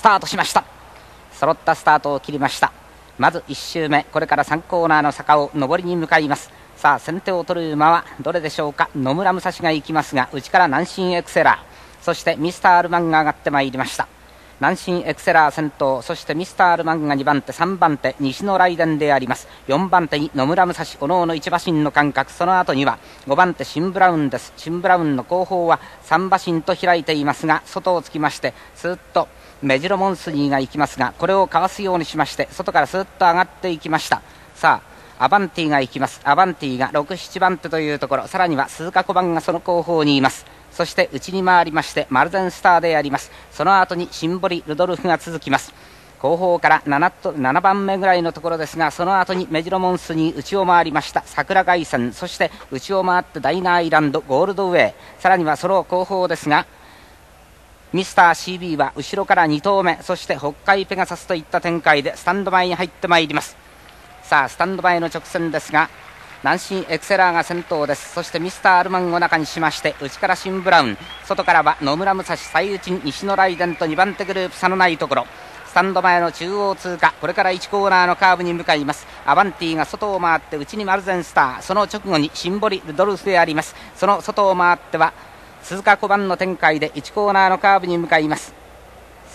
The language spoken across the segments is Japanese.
スタートしました。揃ったスタートを切りました。まず1周目。これから3コーナーの坂を上りに向かいます。さあ先手を取る馬はどれでしょうか？野村武蔵が行きますが内から南進エクセラー。そしてミスターアルマンが上がってまいりました。南進エクセラー先頭そしてミスターアルマンが2番手3番手西の雷電であります。4番手に野村武蔵おのおの1馬身の間隔。その後には5番手シンブラウンです。シンブラウンの後方は3馬身と開いていますが外をつきましてスーッとメジロモンスニーが行きますがこれをかわすようにしまして外からスーッと上がっていきました。さあアバンティが行きます。アバンティが6、7番手というところ。さらには鈴鹿小判がその後方にいます。そして内に回りましてマルゼンスターであります。その後にシンボリルドルフが続きます。後方から 7, と7番目ぐらいのところですがその後にメジロモンスに内を回りました。桜凱旋そして内を回ってダイナーアイランドゴールドウェイ。さらにはその後方ですがミスター CB は後ろから2頭目。そして北海ペガサスといった展開でスタンド前に入ってまいります。さあスタンド前の直線ですが南進エクセラーが先頭です。そしてミスターアルマンを中にしまして内からシンブラウン。外からは野村武蔵最内西のライデンと2番手グループ差のないところ。スタンド前の中央通過。これから1コーナーのカーブに向かいます。アバンティが外を回って内にマルゼンスター。その直後にシンボリルドルフであります。その外を回っては鈴鹿小判の展開で1コーナーのカーブに向かいます。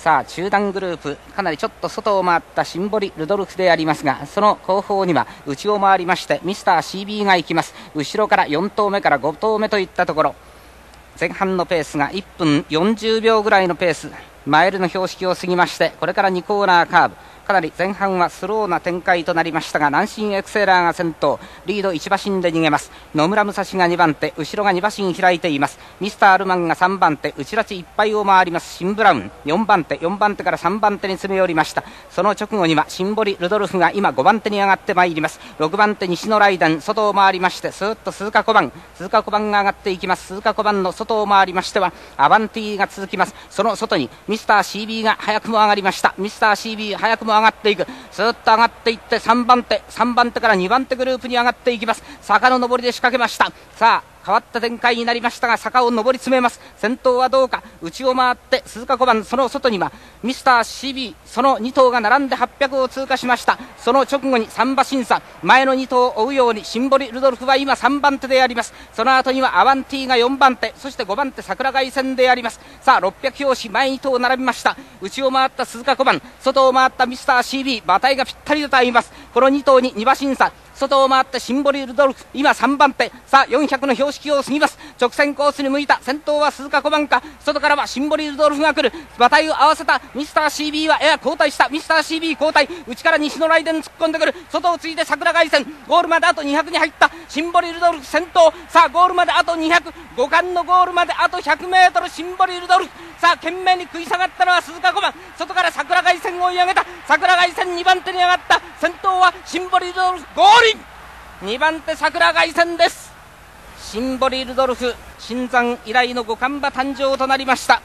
さあ中段グループかなりちょっと外を回ったシンボリルドルフでありますがその後方には内を回りましてミスター CB が行きます。後ろから4投目から5投目といったところ。前半のペースが1分40秒ぐらいのペース。マイルの標識を過ぎましてこれから2コーナーカーブ。かなり前半はスローな展開となりましたが南進エクセーラーが先頭。リード1馬身で逃げます。野村武蔵が2番手。後ろが2馬身開いています。ミスターアルマンが3番手。内立ちいっぱいを回ります。シンブラウン。4番手。4番手から3番手に詰め寄りました。その直後にはシンボリルドルフが今5番手に上がってまいります。6番手西のライダン。外を回りましてスーッと鈴鹿小判。鈴鹿小判が上がっていきます。鈴鹿小判の外を回りましてはアバンティが続きます。その外にミスター CB が早くも上がりました。ミスター CB 早くも上がっていく。スーッと上がっていって3番手3番手から2番手グループに上がっていきます。坂の上りで仕掛けました。さあ変わった展開になりましたが坂を上り詰めます。先頭はどうか。内を回って鈴鹿小判その外にはミスター CB その2頭が並んで800を通過しました。その直後に3馬審査。前の2頭を追うようにシンボリルドルフは今3番手であります。その後にはアワンティが4番手。そして5番手桜貝戦であります。さあ600拍子前2頭並びました。内を回った鈴鹿小判。外を回ったミスター CB 馬体がぴったりと言います。この2頭に2馬審査。外を回ってシンボリルドルフ今3番手。さあ400の標識を過ぎます。直線コースに向いた。先頭は鈴鹿小判か。外からはシンボリルドルフが来る。馬体を合わせた。ミスター CB はやや交代した。ミスター CB 交代。内から西のライデン突っ込んでくる。外をついて桜凱旋。ゴールまであと200に入った。シンボリルドルフ先頭。さあゴールまであと200五冠のゴールまであと 100m シンボリルドルフ。さあ懸命に食い下がったのは鈴鹿小判。外から桜凱旋を追い上げた。桜凱旋2番手に上がった。先頭はシンボリルドルフ。ゴール2番手桜凱旋です。シンボリルドルフ新山以来の五冠馬誕生となりました。